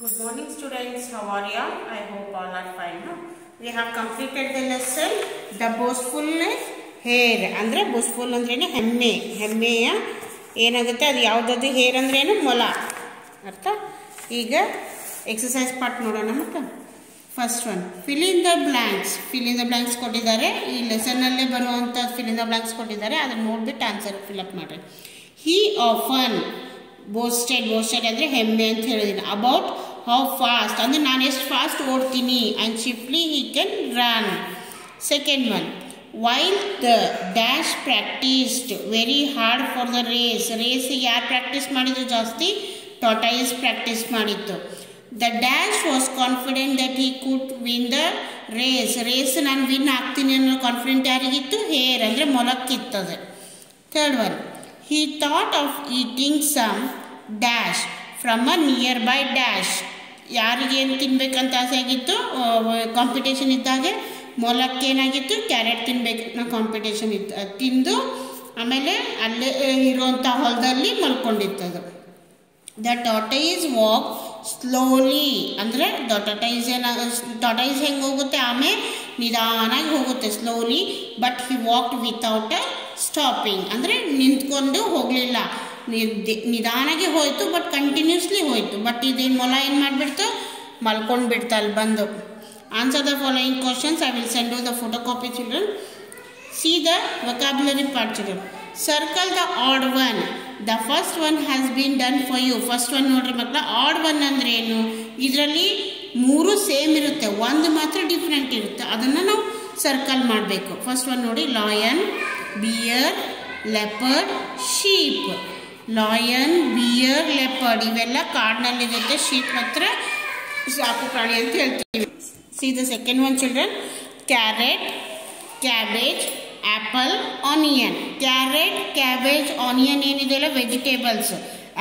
Good morning students, how are you? I hope all are fine. No? We have completed the lesson the boastfulness hare ಅಂದರೆ boastful ಅಂದ್ರೇನು ಹೆಮ್ಮೆ. ಹೆಮ್ಮೆಯ ಏನಾಗುತ್ತೆ? ಅದು ಯಾವುದಾದ್ರು ಹೇರ್ ಅಂದ್ರೇನು ಮೊಲ. ಅರ್ಥ? ಈಗ ಎಕ್ಸಸೈಸ್ ಪಾರ್ಟ್ ನೋಡೋಣ ಮತ್ತೆ. First one fill in the blanks fill in the blanks ಕೊಟ್ಟಿದ್ದಾರೆ. ಈ ಲೆಸನ್ನಲ್ಲೇ ಬರುವಂಥ ಫಿಲ್ ಇನ್ ದ ಬ್ಲ್ಯಾಂಕ್ಸ್ ಕೊಟ್ಟಿದ್ದಾರೆ. ಅದನ್ನು ನೋಡ್ಬಿಟ್ಟು ಆನ್ಸರ್ ಫಿಲಪ್ ಮಾಡಿರಿ. ಹಿ ಆಫನ್ ಬೋಸ್ಟೆಡ್ ಬೋಸ್ಟೆಡ್ ಅಂದರೆ ಹೆಮ್ಮೆ ಅಂತ ಹೇಳಿದ್ದೀನಿ. ಅಬೌಟ್ ಹೌ ಫಾಸ್ಟ್ ಅಂದರೆ ನಾನು ಎಷ್ಟು fast ಓಡ್ತೀನಿ and swiftly he can run second one while the dash practised very hard for the race race ಯಾರು ಪ್ರಾಕ್ಟೀಸ್ ಮಾಡಿದ್ರು ಜಾಸ್ತಿ ಟೊಟೈಸ್ ಪ್ರಾಕ್ಟೀಸ್ ಮಾಡಿತ್ತು the dash was confident that he could win the race race ನಾನು win ಆಗ್ತೀನಿ ಅನ್ನೋ confident ಯಾರಿಗಿತ್ತು hare ಅಂದರೆ ಮೊಲಕ್ಕಿತ್ತದು third one he thought of eating some dash from a nearby dash. ಯಾರಿಗೆ ಏನು ತಿನ್ಬೇಕಂತ ಆಸೆ ಆಗಿತ್ತು ಕಾಂಪಿಟೇಷನ್ ಇದ್ದಾಗೆ ಮೊಲಕ್ಕೆ ಏನಾಗಿತ್ತು? ಕ್ಯಾರೆಟ್ ತಿನ್ಬೇಕು. ಅನ್ನೋ ಕಾಂಪಿಟೇಷನ್ ಇತ್ತು. ತಿಂದು ಆಮೇಲೆ ಅಲ್ಲೇ ಇರುವಂಥ ಹೊಲದಲ್ಲಿ ಮಲ್ಕೊಂಡಿತ್ತದು ದ ಟಾಟೈಸ್ ವಾಕ್ ಸ್ಲೋಲಿ ಅಂದರೆ ಟಾಟೈಸ್ ಏನ ಟೊಟೈಸ್ ಹೆಂಗೆ ಹೋಗುತ್ತೆ? ಆಮೇಲೆ ನಿಧಾನಾಗಿ ಹೋಗುತ್ತೆ slowly but he walked without stopping ಅಂದರೆ ನಿಂತ್ಕೊಂಡು ಹೋಗಲಿಲ್ಲ. ನಿಧಾನಾಗಿ ಹೋಯಿತು ಬಟ್ ಕಂಟಿನ್ಯೂಸ್ಲಿ ಹೋಯಿತು. ಬಟ್ ಇದೇನು ಮೊಲ ಏನು ಮಾಡಿಬಿಡ್ತು? ಮಲ್ಕೊಂಡು ಬಿಡ್ತು ಅಲ್ಲಿ ಬಂದು. Answer the following questions I will send you the photo copy children see the vocabulary part children circle the odd one the first one has been done for you first one ನೋಡ್ರಿ ಮಕ್ಕಳ add one ಅಂದರೆ ಏನು? ಇದರಲ್ಲಿ ಮೂರು same ಇರುತ್ತೆ. ಒಂದು ಮಾತ್ರ different ಇರುತ್ತೆ. ಅದನ್ನು ನಾವು ಸರ್ಕಲ್ ಮಾಡಬೇಕು. ಫಸ್ಟ್ ಒನ್ ನೋಡಿ lion bear leopard sheep lion bear, leopard ಇವೆಲ್ಲ ಕಾಡಿನಲ್ಲಿರುತ್ತೆ. ಶೀಪ್ ಮಾತ್ರ ಸಾಕು ಪ್ರಾಣಿ ಅಂತ ಹೇಳ್ತೀವಿ. See the second one children carrot cabbage apple onion carrot cabbage onion ಏನಿದೆಯಲ್ಲ ವೆಜಿಟೇಬಲ್ಸ್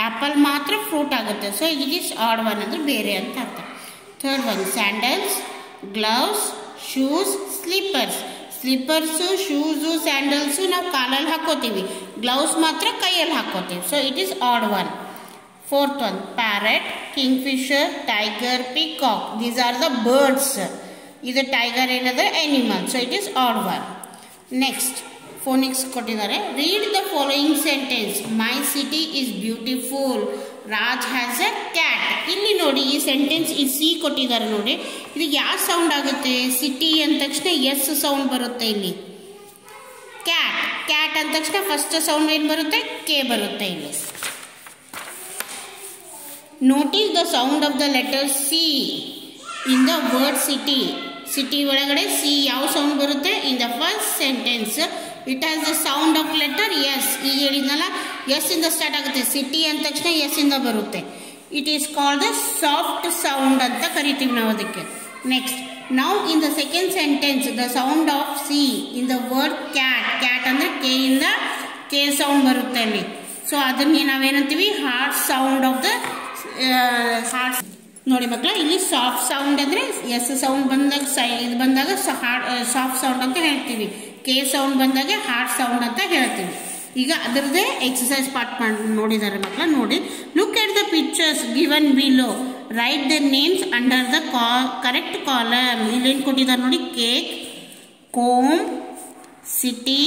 ಆ್ಯಪಲ್ ಮಾತ್ರ ಫ್ರೂಟ್ ಆಗುತ್ತೆ. ಸೊ ಇಟ್ ಆಡ್ ಒನ್ ಅಂದರೆ ಬೇರೆ ಅಂತ ಅರ್ಥ. Third one sandals gloves shoes slippers slippers shoes sandals ನಾವು ಕಾಲಲ್ಲಿ ಹಾಕೋತೀವಿ. ಗ್ಲೌಸ್ ಮಾತ್ರ ಕೈಯಲ್ಲಿ ಹಾಕೋತೀವಿ. So it is odd one fourth one parrot kingfisher tiger peacock these are the birds ಇದು ಟೈಗರ್ ಏನಂದರೆ animal so it is odd one next phonics ಕೊಟ್ಟಿದ್ದಾರೆ. Read the following sentence my city is beautiful Raj has a cat ಇಲ್ಲಿ ನೋಡಿ, ಈ sentence ಈ C ಕೊಟ್ಟಿದ್ದಾರೆ ನೋಡಿ. ಇದಕ್ಕೆ ಯಾವ ಸೌಂಡ್ ಆಗುತ್ತೆ? ಸಿಟಿ ಅಂದ ತಕ್ಷಣ ಎಸ್ ಸೌಂಡ್ ಬರುತ್ತೆ ಇಲ್ಲಿ. ಕ್ಯಾಟ್ ಕ್ಯಾಟ್ ಅಂದ ತಕ್ಷಣ ಫಸ್ಟ್ ಸೌಂಡ್ ಏನು ಬರುತ್ತೆ? ಕೆ ಬರುತ್ತೆ ಇಲ್ಲಿ. Notice the sound of the letter C in the word city city ಒಳಗಡೆ ಸಿ ಯಾವ ಸೌಂಡ್ ಬರುತ್ತೆ? In the first sentence it has the sound of letter S ಈಗ ಹೇಳಿದ್ನಲ್ಲ ಎಸ್ ಇಂದ ಸ್ಟಾರ್ಟ್ ಆಗುತ್ತೆ. ಸಿಟಿ ಅಂದ ತಕ್ಷಣ ಎಸ್ ಇಂದ ಬರುತ್ತೆ. It is called the soft sound ಅಂತ ಕರಿತೀವಿ ನಾವು ಅದಕ್ಕೆ. ನೆಕ್ಸ್ಟ್ ನಾವು in the second sentence the sound of C in the word cat cat ಅಂದರೆ ಕೆ ಇಂದ ಕೆ ಸೌಂಡ್ ಬರುತ್ತೆ ಅಲ್ಲಿ. ಸೊ ಅದನ್ನ ನಾವೇನಂತೀವಿ? Hard sound of the hard ನೋಡಿ ಮಕ್ಕಳ, ಇಲ್ಲಿ ಸಾಫ್ಟ್ ಸೌಂಡ್ ಅಂದರೆ ಎಸ್ ಸೌಂಡ್ ಬಂದಾಗ ಸೈ, ಇದು ಬಂದಾಗ ಹಾರ್ಟ್ ಸಾಫ್ಟ್ ಸೌಂಡ್ ಅಂತ ಹೇಳ್ತೀವಿ. ಕೆ ಸೌಂಡ್ ಬಂದಾಗ ಹಾರ್ಟ್ ಸೌಂಡ್ ಅಂತ ಹೇಳ್ತೀವಿ. ಈಗ ಅದರದ್ದೇ ಎಕ್ಸಸೈಸ್ ಪಾರ್ಟ್ ಮಾಡಿ ನೋಡಿದ್ದಾರೆ ಮಕ್ಕಳ, ನೋಡಿ. Look at the pictures given below write the names under the ಕಾ ಕರೆಕ್ಟ್ ಕಾಲಮ್ ಇಲ್ಲೇನು ಕೊಟ್ಟಿದ್ದಾರೆ ನೋಡಿ cake comb city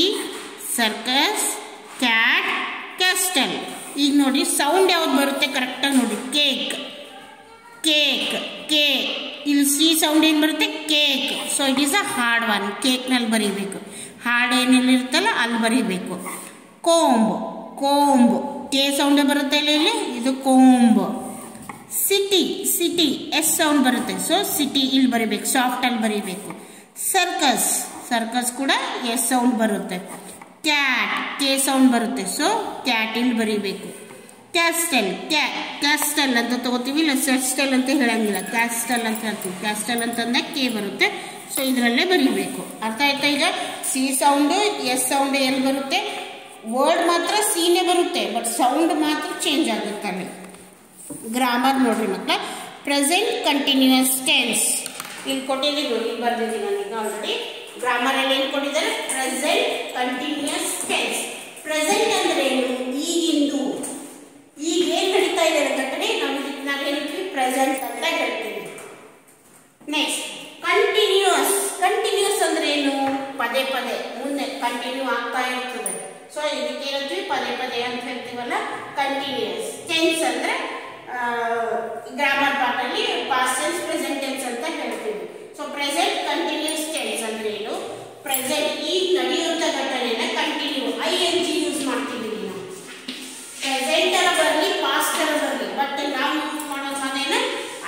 circus cat castle ಈಗ ನೋಡಿ ಸೌಂಡ್ ಯಾವ್ದು ಬರುತ್ತೆ ಕರೆಕ್ಟಾಗಿ ನೋಡಿ. ಕೇಕ್ ಕೇಕ್ ಕೇ ಇಲ್ಲಿ ಸಿ ಸೌಂಡ್ ಏನು ಬರುತ್ತೆ? Cake so it is a hard one ಕೇಕ್ನಲ್ಲಿ ಬರೀಬೇಕು. ಹಾರ್ಡ್ ಏನೆಲ್ಲ ಇರುತ್ತಲ್ಲ ಅಲ್ಲಿ ಬರೀಬೇಕು. ಕೋಂಬ್ ಕೋಂಬ್ ಕೆ ಸೌಂಡ್ ಬರುತ್ತೆ ಇಲ್ಲಿ ಇಲ್ಲಿ? ಇದು comb city city S sound ಬರುತ್ತೆ. ಸೊ ಸಿಟಿ ಇಲ್ಲಿ ಬರೀಬೇಕು ಸಾಫ್ಟಲ್ಲಿ ಬರೀಬೇಕು. ಸರ್ಕಸ್ ಸರ್ಕಸ್ ಕೂಡ ಎಸ್ ಸೌಂಡ್ ಬರುತ್ತೆ. ಕ್ಯಾಟ್ ಕೆ ಸೌಂಡ್ ಬರುತ್ತೆ. ಸೊ ಕ್ಯಾಟ್ ಇಲ್ಲಿ ಬರೀಬೇಕು. ಕ್ಯಾಸ್ಟೆಲ್ ಕ್ಯಾ ಕ್ಯಾಸ್ಟೆಲ್ ಅಂತ ತಗೋತೀವಿ, ಇಲ್ಲ ಸೆಸ್ಟೆಲ್ ಅಂತ ಹೇಳಂಗಿಲ್ಲ. ಕ್ಯಾಸ್ಟೆಲ್ ಅಂತ ಹೇಳ್ತೀವಿ. ಕ್ಯಾಸ್ಟೆಲ್ ಅಂತಂದಾಗ ಕೆ ಬರುತ್ತೆ. ಸೊ ಇದರಲ್ಲೇ ಬರೀಬೇಕು. ಅರ್ಥ ಆಯ್ತಾ ಈಗ? ಸಿ ಸೌಂಡು ಎಸ್ ಸೌಂಡ್ ಎಲ್ಲಿ ಬರುತ್ತೆ? ವರ್ಡ್ ಮಾತ್ರ ಸೀನೇ ಬರುತ್ತೆ ಬಟ್ ಸೌಂಡ್ ಮಾತ್ರ ಚೇಂಜ್ ಆಗುತ್ತೆ ಅಲ್ಲಿ. ಗ್ರಾಮರ್ ನೋಡ್ರಿ ಮಕ್ಕಳ ಪ್ರೆಸೆಂಟ್ ಕಂಟಿನ್ಯೂಸ್ ಟೆನ್ಸ್ ಇಲ್ಲಿ ಕೊಟ್ಟಿದ್ದೀನಿ ನೋಡಿ, ಬರ್ದಿದ್ದೀನಿ ನನಗೆ ಆಲ್ರೆಡಿ ಗ್ರಾಮರಲ್ಲಿ ಏನು ಕೊಟ್ಟಿದ್ದಾರೆ? ಪ್ರೆಸೆಂಟ್ ಕಂಟಿನ್ಯೂಸ್ ಟೆನ್ಸ್ ಪ್ರೆಸೆಂಟ್ ಅಂದ್ರೆ ಏನು? ಈಗಿಂದು. ಈಗ ಏನು ನಡೀತಾ ಇದೆ ಅಂತ ಹೇಳಿ ನಾವು ಹೇಳ್ತೀವಿ? ಪ್ರೆಸೆಂಟ್ ಅಂತ ಹೇಳ್ತೀವಿ. ನೆಕ್ಸ್ಟ್ ಕಂಟಿನ್ಯೂಸ್ ಕಂಟಿನ್ಯೂಸ್ ಅಂದ್ರೆ ಏನು? ಪದೇ ಪದೇ. ಮುಂದೆ ಕಂಟಿನ್ಯೂ ಆಗ್ತಾ ಇರ್ತದೆ. ಸೊ ಇದಕ್ಕೆ ಏನಂತೀವಿ ಪದೇ ಪದೇ ಅಂತ ಹೇಳ್ತೀವಲ್ಲ? ಕಂಟಿನ್ಯೂಸ್ ಟೆನ್ಸ್ ಅಂದ್ರೆ ಗ್ರಾಮರ್ ಪಾಠಲ್ಲಿ ಪಾಸ್ಟ್ ಟೆನ್ಸ್ ಪ್ರೆಸೆಂಟ್ ಟೆನ್ಸ್ ಅಂತ ಹೇಳ್ತೀವಿ. ಸೊ ಪ್ರೆಸೆಂಟ್ ಕಂಟಿನ್ಯೂಸ್ ಟೆನ್ಸ್ ಅಂದ್ರೆ ಏನು ಪ್ರೆಸೆಂಟ್ ಈ ನಡೆಯುವಂಥ ಘಟನೆನ continue I N G use ಮಾಡ್ತಿದ್ದೀವಿ ನಾವು. ಪ್ರೆಸೆಂಟ್ ಅರ ಬರಲಿ ಪಾಸ್ಟ್ ಅರ ಬರಲಿ. ಬಟ್ ನಾವು ಯೂಸ್ ಮಾಡೋ ಸಾಧನ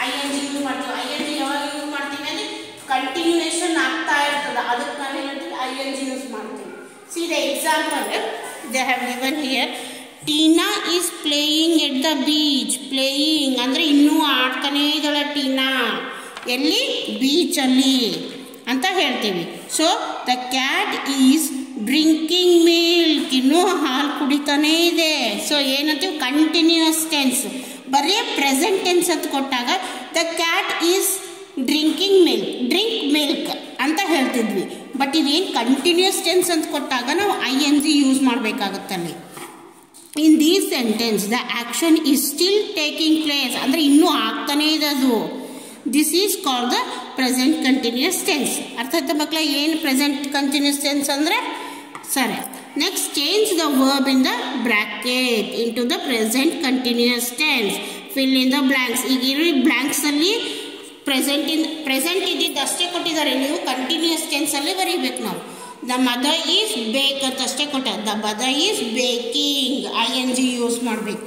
ಐ ಎನ್ ಜಿ ಯೂಸ್ ಮಾಡ್ತೀವಿ. ಐ ಎನ್ ಜಿ ಯಾವಾಗ ಯೂಸ್ ಮಾಡ್ತೀವಿ ಅಂದ್ರೆ ಕಂಟಿನ್ಯೂಯೇಷನ್ ಆಗ್ತಾ ಇರ್ತದೆ. ಅದಕ್ಕೆ ನಾನು ಹೇಳ್ತೀವಿ ಐ ಎನ್ ಜಿ ಯೂಸ್ ಮಾಡ್ತೀವಿ. See the example they have given here Tina is playing at the beach. Playing ಅಂದರೆ ಇನ್ನೂ ಆಡ್ತಾನೇ ಇದ್ದಾಳೆ ಟೀನಾ. ಎಲ್ಲಿ? ಬೀಚಲ್ಲಿ ಅಂತ ಹೇಳ್ತೀವಿ. So the cat is drinking milk ಇನ್ನೂ ಹಾಲು ಕುಡಿತಾನೇ ಇದೆ. ಸೊ ಏನಂತೀವಿ? ಕಂಟಿನ್ಯೂಸ್ ಟೆನ್ಸ್ ಬರೀ ಪ್ರೆಸೆಂಟ್ ಟೆನ್ಸ್ ಅಂತ ಕೊಟ್ಟಾಗ the cat is drinking milk drink milk ಅಂತ ಹೇಳ್ತಿದ್ವಿ. ಬಟ್ ಇದೇನು ಕಂಟಿನ್ಯೂಸ್ ಟೆನ್ಸ್ ಅಂತ ಕೊಟ್ಟಾಗ ನಾವು I N G use ಮಾಡಬೇಕಾಗುತ್ತಲ್ಲಿ in the sentence the action is still taking place ಅಂದರೆ ಇನ್ನೂ ಆಗ್ತಾನೇ ಇದೆ ಅದು. This is call the present continuous tense ಅರ್ಥ ಆಯ್ತಾ ಮಕ್ಕಳ, ಏನು ಪ್ರೆಸೆಂಟ್ ಕಂಟಿನ್ಯೂಸ್ ಟೆನ್ಸ್ ಅಂದರೆ? ಸರಿ. Next change the verb in the bracket in to the present continuous tense fill in the blanks ಈಗ ಇರೋ ಬ್ಲ್ಯಾಂಕ್ಸಲ್ಲಿ ಪ್ರೆಸೆಂಟ್ ಇನ್ ಪ್ರೆಸೆಂಟ್ ಇದ್ದಿದ್ದು ಅಷ್ಟೇ ಕೊಟ್ಟಿದ್ದಾರೆ. ನೀವು ಕಂಟಿನ್ಯೂಸ್ ಟೆನ್ಸಲ್ಲಿ ಬರೀಬೇಕು ನಾವು. ದ ಮದರ್ ಈಸ್ ಬೇಕ್ ಅಂತ ಅಷ್ಟೇ ಕೊಟ್ಟ. The mother is baking I N G use ಮಾಡಬೇಕು.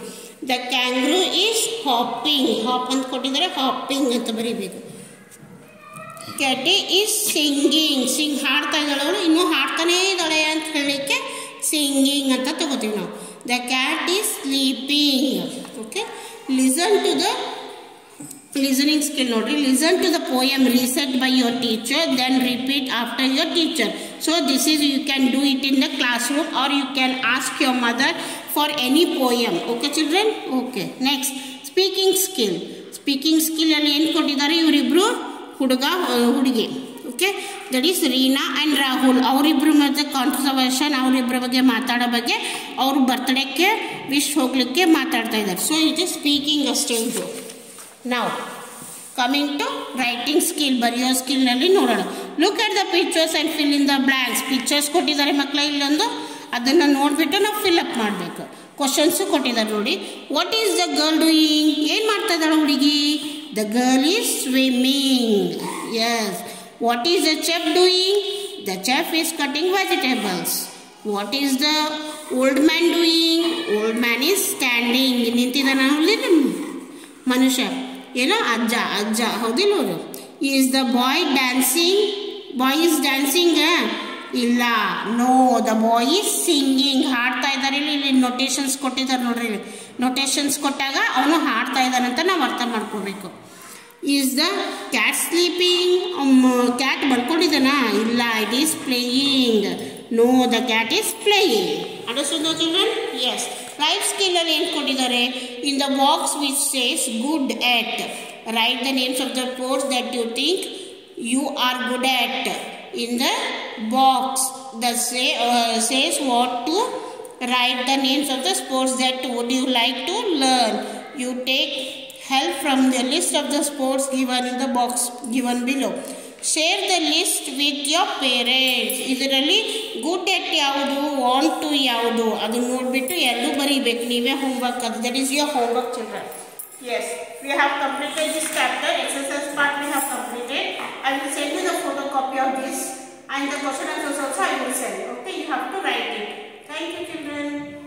The kangaroo is hopping hop ಅಂತ ಕೊಟ್ಟಿದ್ದಾರೆ ಹಾಪಿಂಗ್ ಅಂತ ಬರೀಬೇಕು. ಕ್ಯಾಟಿ ಈಸ್ ಸಿಂಗಿಂಗ್ ಸಿಂಗ್ ಹಾಡ್ತಾ ಇದ್ದಾಳೆ ಅವಳು. ಇನ್ನೂ ಹಾಡ್ತಾನೇ ಇದ್ದಾಳೆ ಅಂತ ಹೇಳಲಿಕ್ಕೆ ಸಿಂಗಿಂಗ್ ಅಂತ ತಗೋತೀವಿ ನಾವು. The cat is sleeping okay listen to the listening skill ನೋಡ್ರಿ listen to the poem recited by your teacher then repeat after your teacher so this is you can do it in the classroom or you can ask your mother for any poem okay children okay next speaking skill speaking ಸ್ಕಿಲ್ಲಲ್ಲಿ ಏನು ಕೊಟ್ಟಿದ್ದಾರೆ ಇವರಿಬ್ಬರು ಹುಡುಗ ಹುಡುಗಿ okay that is Reena and Rahul ಅವರಿಬ್ಬರು ಮತ್ತು conservation ಅವರಿಬ್ಬರ ಬಗ್ಗೆ ಮಾತಾಡೋ ಬಗ್ಗೆ ಅವ್ರ ಬರ್ತ್ಡೇಕ್ಕೆ ವಿಶ್ ಹೋಗ್ಲಿಕ್ಕೆ ಮಾತಾಡ್ತಾ ಇದ್ದಾರೆ ಸೊ ಇದು ಸ್ಪೀಕಿಂಗ್ ಅಷ್ಟೇ ಇದು ನಾವು ಕಮಿಂಗ್ ಟು ರೈಟಿಂಗ್ ಸ್ಕಿಲ್ ಬರೆಯೋ ಸ್ಕಿಲ್ನಲ್ಲಿ ನೋಡೋಣ. Look at the pictures and fill in the blanks pictures ಕೊಟ್ಟಿದ್ದಾರೆ ಮಕ್ಕಳ, ಇಲ್ಲೊಂದು? ಅದನ್ನು ನೋಡಿಬಿಟ್ಟು ನಾವು ಫಿಲ್ಅಪ್ ಮಾಡಬೇಕು. ಕ್ವಶನ್ಸು ಕೊಟ್ಟಿದ್ದಾರೆ ನೋಡಿ. What is the girl doing ಏನು ಮಾಡ್ತಾ ಇದ್ದಾಳೆ ಹುಡುಗಿ? The girl is swimming yes what is the chef doing the chef is cutting vegetables what is the old man doing old man is standing ನಿಂತಿದ್ದಾನೆ ಮನುಷ್ಯ. ಏನೋ? ಅಜ್ಜ ಅಜ್ಜ. ಹೌದಿಲ್ಲ ಅವರು. Is the boy dancing boy is dancing ಇಲ್ಲ. No the boy is singing ಹಾಡ್ತಾ ಇದ್ದಾರೆ ಇಲ್ಲಿ. ಇಲ್ಲಿ ಕೊಟ್ಟಿದ್ದಾರೆ ನೋಡ್ರಿ ಇಲ್ಲಿ. ಕೊಟ್ಟಾಗ ಅವನು ಹಾಡ್ತಾ ಇದ್ದಾನಂತ ನಾವು ಅರ್ಥ ಮಾಡ್ಕೋಬೇಕು. Is the cat sleeping cat ಬರ್ಕೊಂಡಿದ್ದಾನ ಇಲ್ಲ it is playing no the cat is playing understand children yes life ಸ್ಕಿಲ್ಲಲ್ಲಿ ಏನು ಕೊಟ್ಟಿದ್ದಾರೆ in the box which says good at write the names of the sports that you think you are good at in the box the say says what to write the names of the sports that would you like to learn you take help from the list of the sports given in the box given below Share the list with your parents ಇದರಲ್ಲಿ good at ಯಾವುದು von to ಯಾವುದು ಅದನ್ನು ನೋಡಿಬಿಟ್ಟು ಎಲ್ಲೂ ಬರೀಬೇಕು ನೀವೇ homework ಅದು that is your homework children yes we have completed this chapter exercise part we have completed I will send you the photo copy of this and the question answers also I will send. Okay, you have to write it. Thank you children.